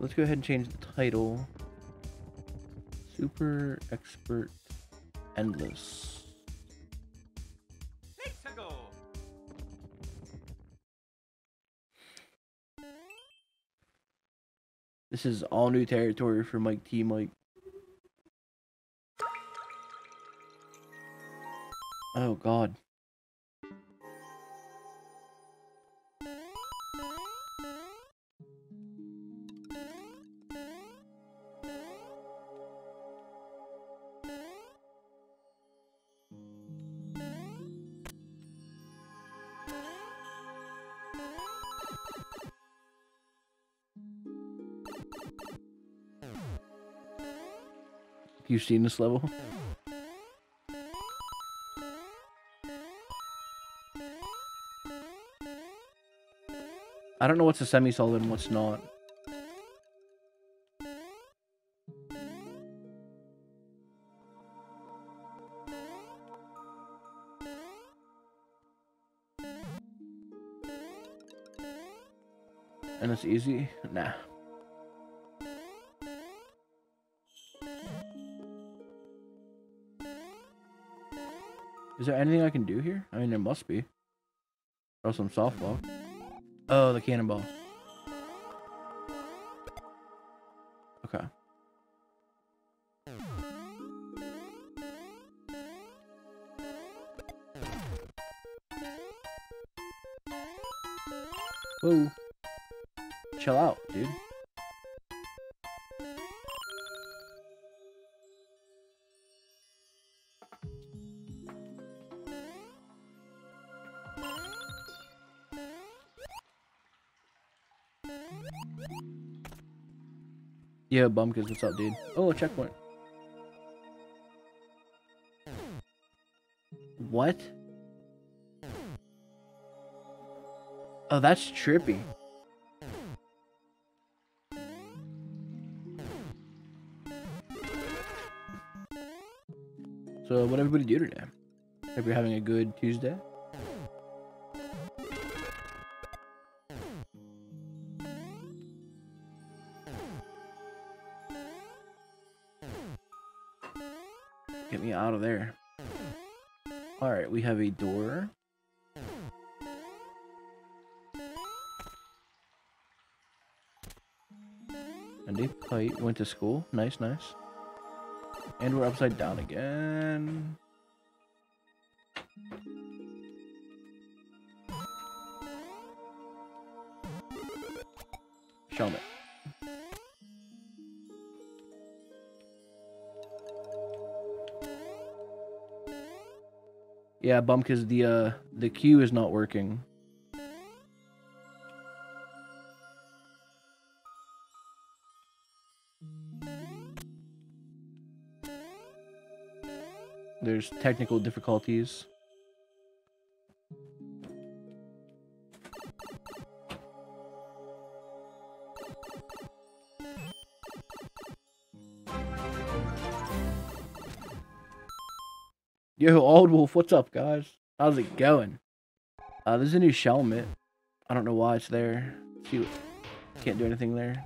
Let's go ahead and change the title. Super Expert Endless. This is all new territory for Mike T. Mike. Oh God. You've seen this level? I don't know what's a semi-solid and what's not. And it's easy? Nah. There anything I can do here? I mean, there must be. Throw some softball. Oh, the cannonball. Okay. Whoa. Chill out, dude. Yeah, Bumpkins, what's up, dude? Oh, a checkpoint. What? Oh, that's trippy. So, what everybody do today? Hope you're having a good Tuesday. Get me out of there. Alright, we have a door. And a kite went to school. Nice, nice. And we're upside down again. Yeah, bum because the uh the queue is not working. There's technical difficulties. Yo, Old Wolf, what's up, guys? How's it going? Uh, there's a new Shellmet. I don't know why it's there. See, can't do anything there.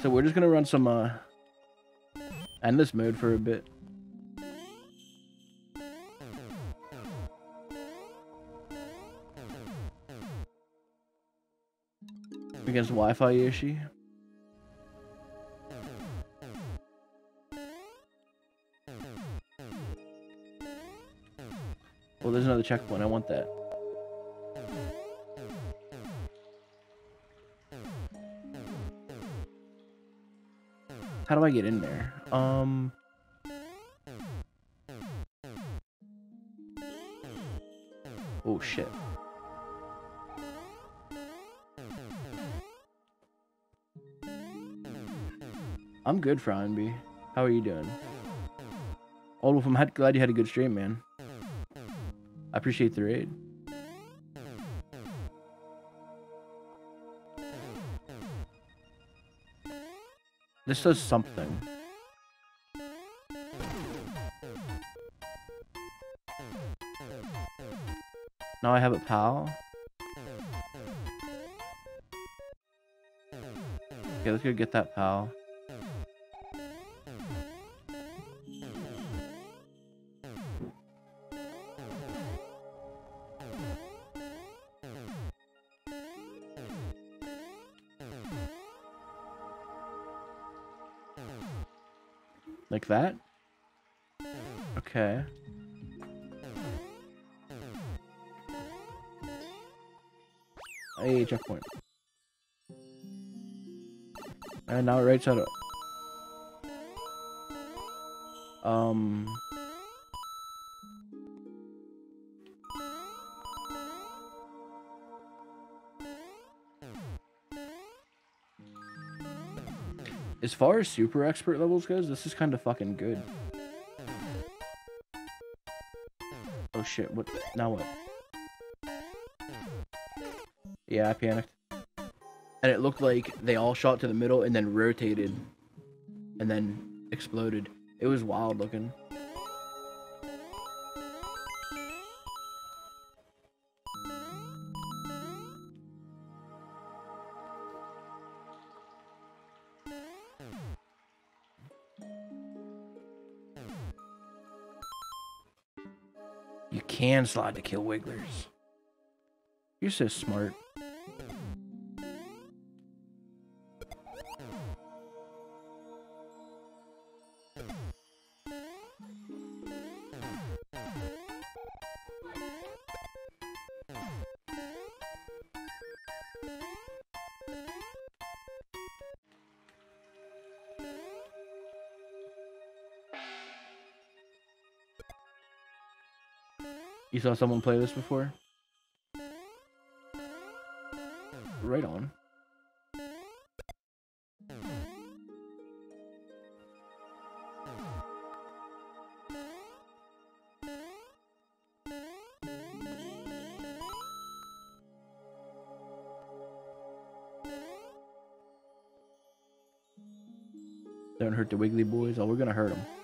So we're just gonna run some uh endless mode for a bit. Against Wi-Fi Yoshi. There's another checkpoint. I want that. How do I get in there? Um. Oh shit. I'm good, Frionby. How are you doing? Old Wolf, I'm glad you had a good stream, man. I appreciate the raid. This does something. Now I have a pal. Okay, let's go get that pal. Like that? Okay. Hey, checkpoint. And now it right side up. Um... As far as super expert levels goes, this is kind of fucking good. Oh shit, what? Now what? Yeah, I panicked. And it looked like they all shot to the middle and then rotated. And then exploded. It was wild looking. You can slide to kill wigglers. You're so smart. Saw someone play this before? Right on. Don't hurt the Wiggly boys. Oh, we're gonna hurt them.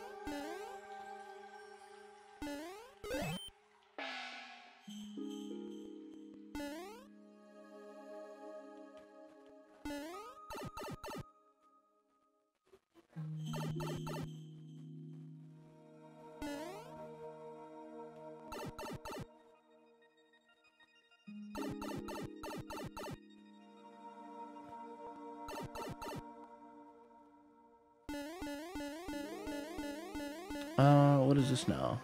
Uh, what is this now?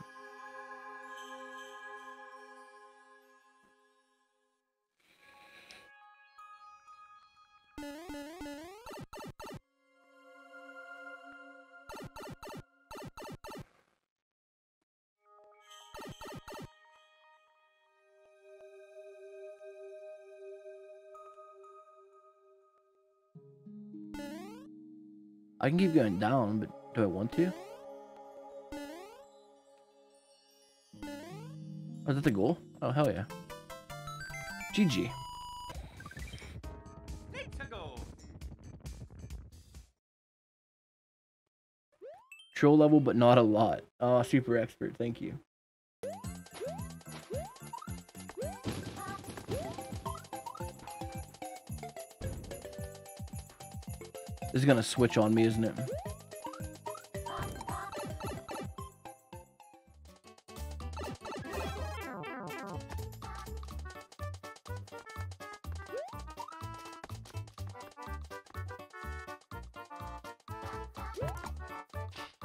I can keep going down, but do I want to? Oh, is that the goal? Oh, hell yeah. GG. Troll level, but not a lot. Oh, super expert. Thank you. Is gonna switch on me, isn't it?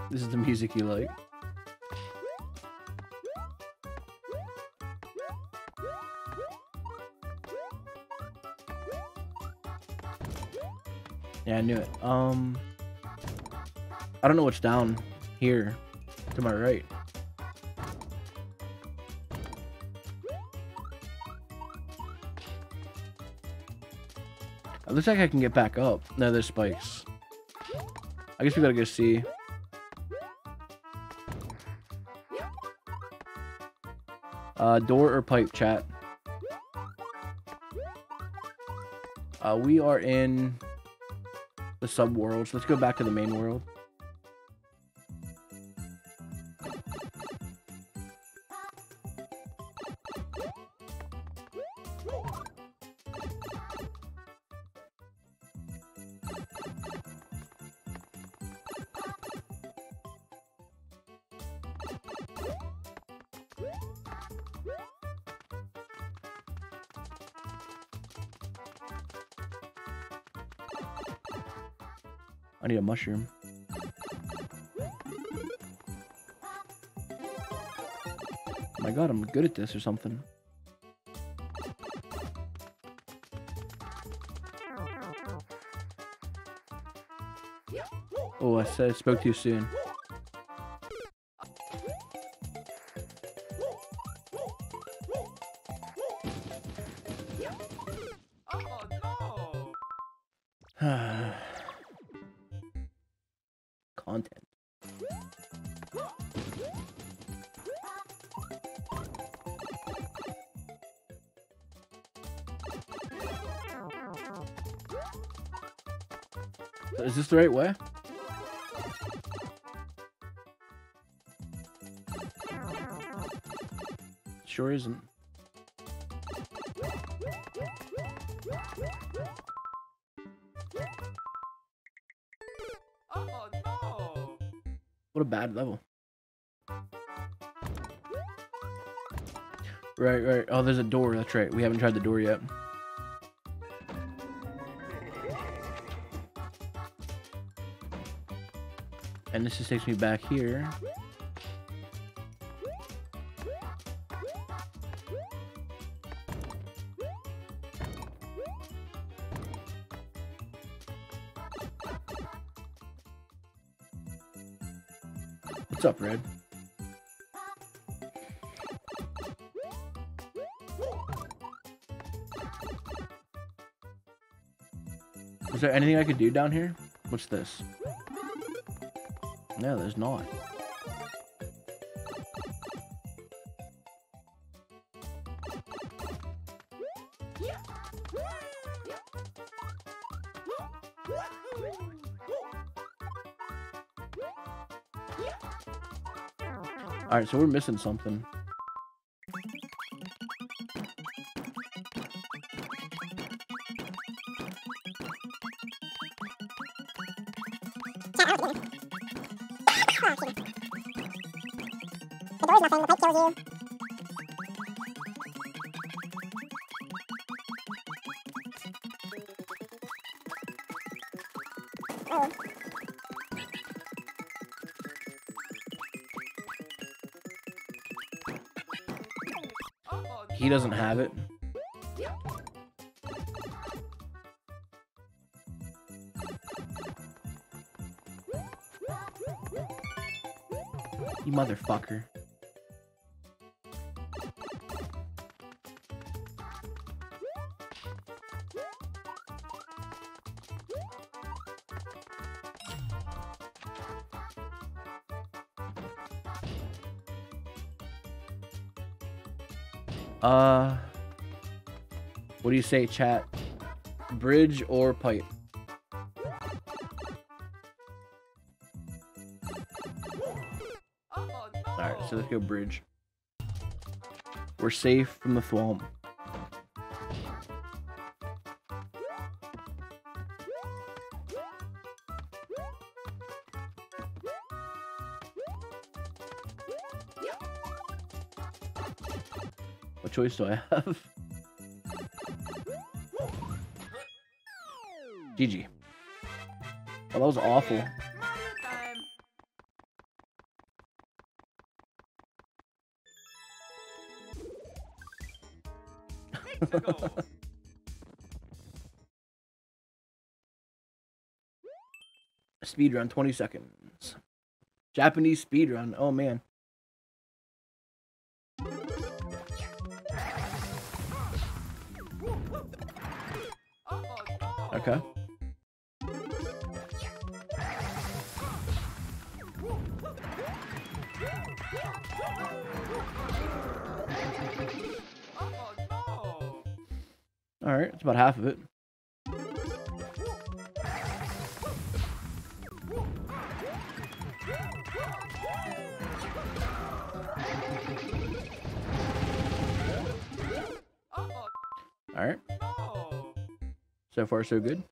This is the music you like. Yeah, I knew it. Um, I don't know what's down here to my right. It looks like I can get back up. No, there's spikes. I guess we gotta go see. Uh, door or pipe chat? Uh, we are in the sub worlds. Let's go back to the main world. I need a mushroom. Oh My god, I'm good at this or something. Oh, I said I spoke too soon. Content. Is this the right way? Sure isn't. Bad level. Right, right. Oh, there's a door. That's right. We haven't tried the door yet. And this just takes me back here. Up, Red? Is there anything I could do down here? What's this? No, there's not. Alright, so we're missing something. You. Oh. He doesn't have it. You motherfucker. Uh, what do you say, chat? Bridge or pipe? Alright, so let's go bridge. We're safe from the thwomp. Choice do I have? GG. Oh, that was awful. Go. Speedrun, 20 seconds. Japanese speedrun. Oh man. Okay. Oh! All right, it's about half of it. So far, so good.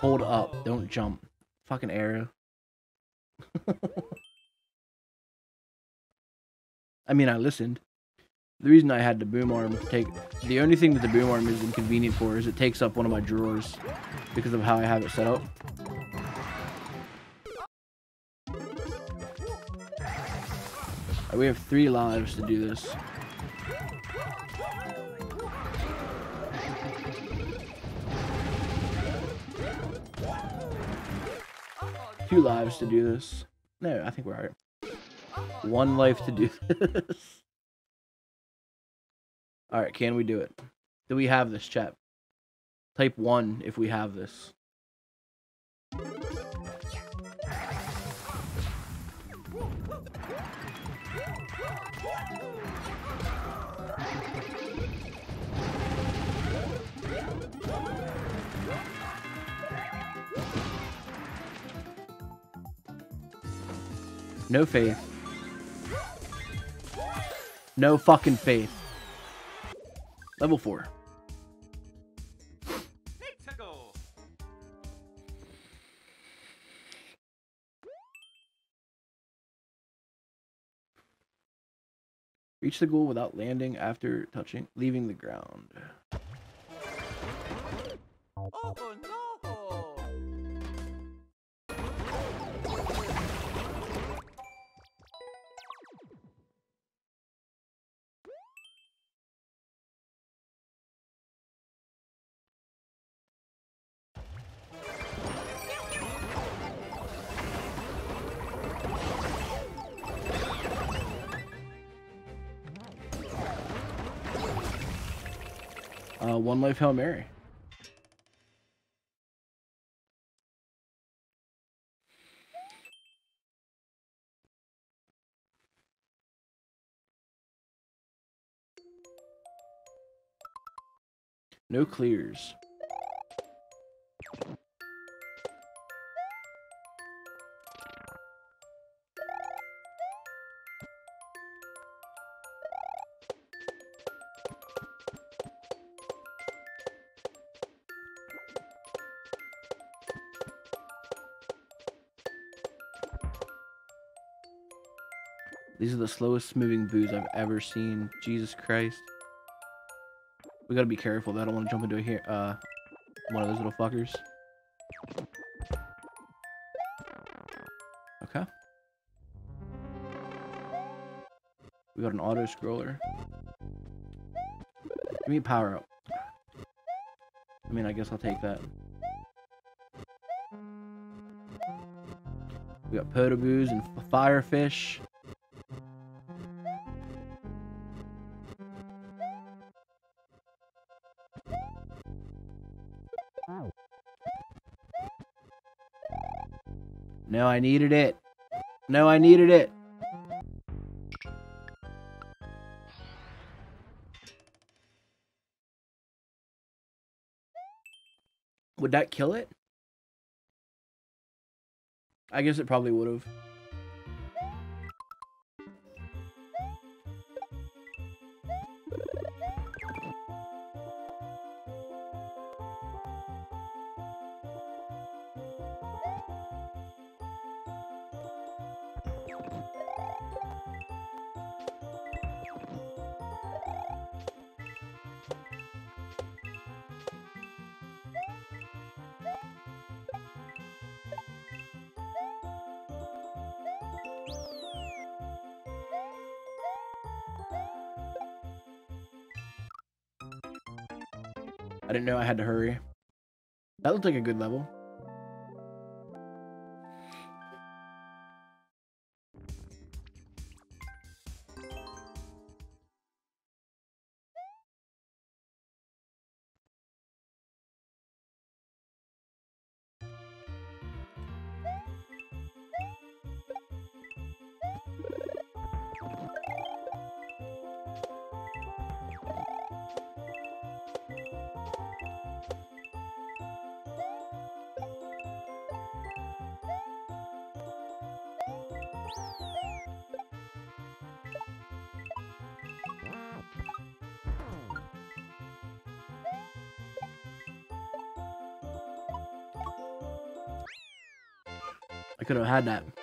Hold up, don't jump. Fucking arrow. I mean, I listened. The reason I had the boom arm take the only thing that the boom arm is inconvenient for is it takes up one of my drawers because of how I have it set up. We have three lives to do this. Two lives to do this. No, I think we're alright. One life to do this. Alright, can we do it? Do we have this, chat? Type 1 if we have this. No faith. No fucking faith. Level 4. Reach the goal without landing after touching, leaving the ground. Oh no. Uh, one life Hail Mary. No clears. These are the slowest moving boots I've ever seen. Jesus Christ. We gotta be careful. I don't want to jump into a here, uh, one of those little fuckers. Okay. We got an auto scroller. Give me a power up. I mean, I guess I'll take that. We got Podoboos and F- No, I needed it. No, I needed it. Would that kill it? I guess it probably would have. I didn't know I had to hurry. That looked like a good level. I could have had that.